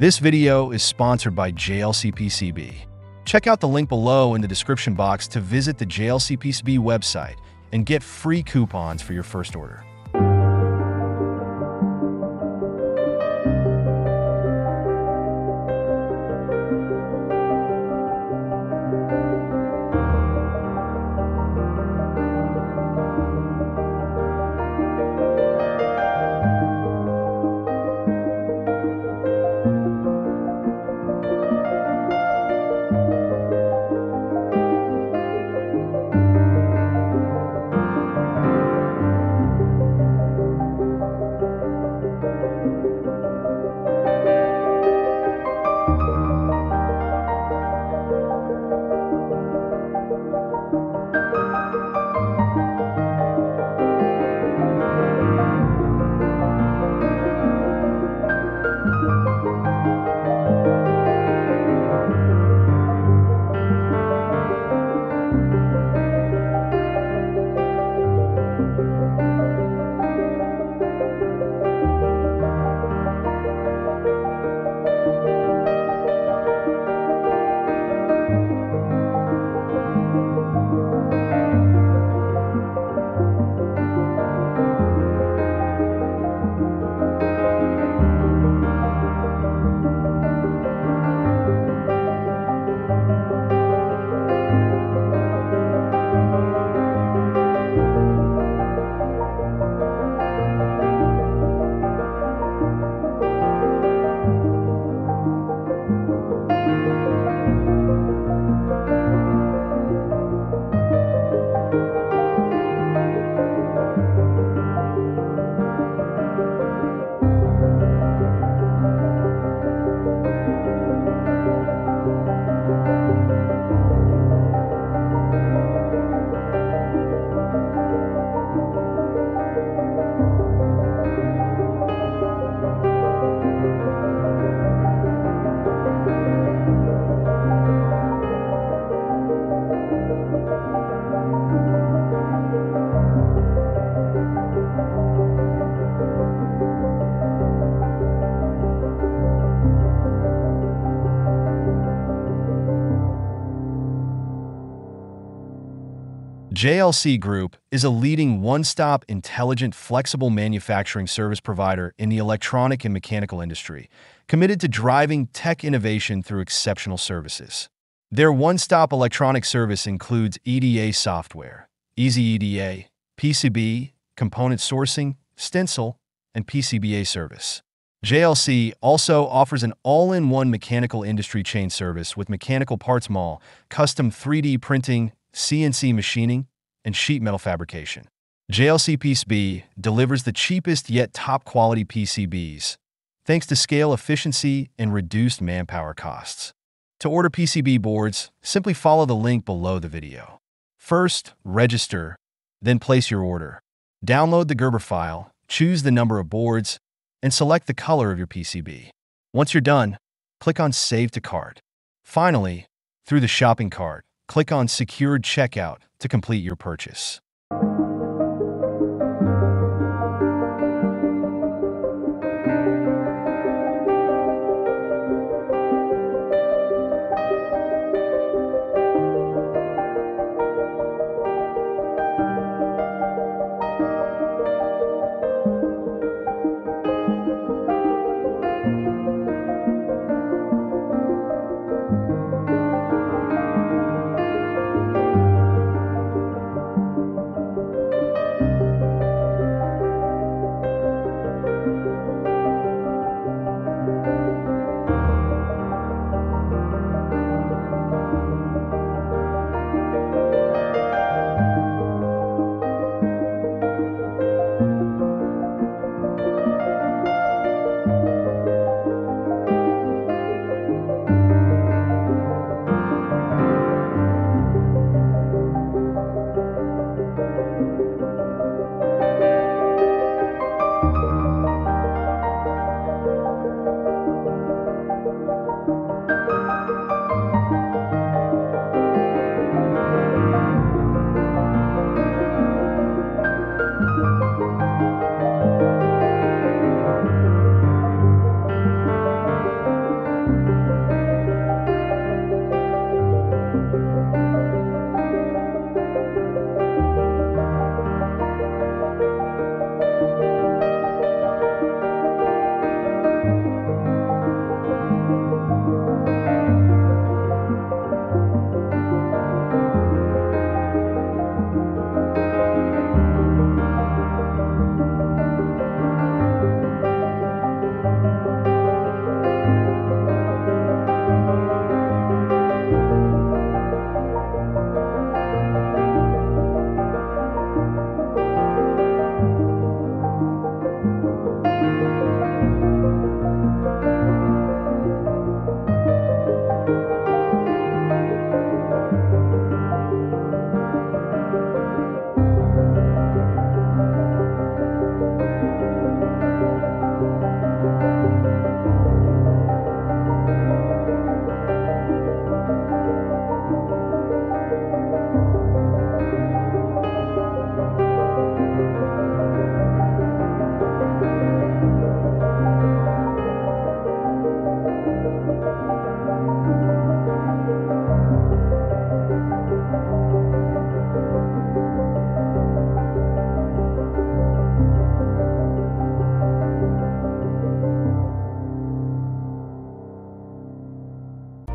This video is sponsored by JLCPCB. Check out the link below in the description box to visit the JLCPCB website and get free coupons for your first order. JLC Group is a leading one-stop, intelligent, flexible manufacturing service provider in the electronic and mechanical industry, committed to driving tech innovation through exceptional services. Their one-stop electronic service includes EDA software, Easy EDA, PCB, component sourcing, stencil, and PCBA service. JLC also offers an all-in-one mechanical industry chain service with Mechanical Parts Mall, custom 3D printing, CNC machining, and sheet metal fabrication. JLC PCB delivers the cheapest yet top-quality PCBs, thanks to scale efficiency and reduced manpower costs. To order PCB boards, simply follow the link below the video. First, register, then place your order. Download the Gerber file, choose the number of boards, and select the color of your PCB. Once you're done, click on Save to Cart. Finally, through the shopping cart, click on Secured Checkout to complete your purchase.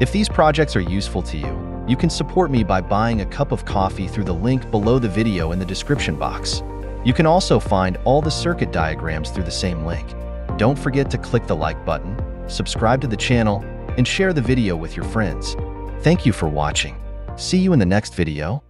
If these projects are useful to you, you can support me by buying a cup of coffee through the link below the video in the description box. You can also find all the circuit diagrams through the same link. Don't forget to click the like button, subscribe to the channel, and share the video with your friends. Thank you for watching. See you in the next video.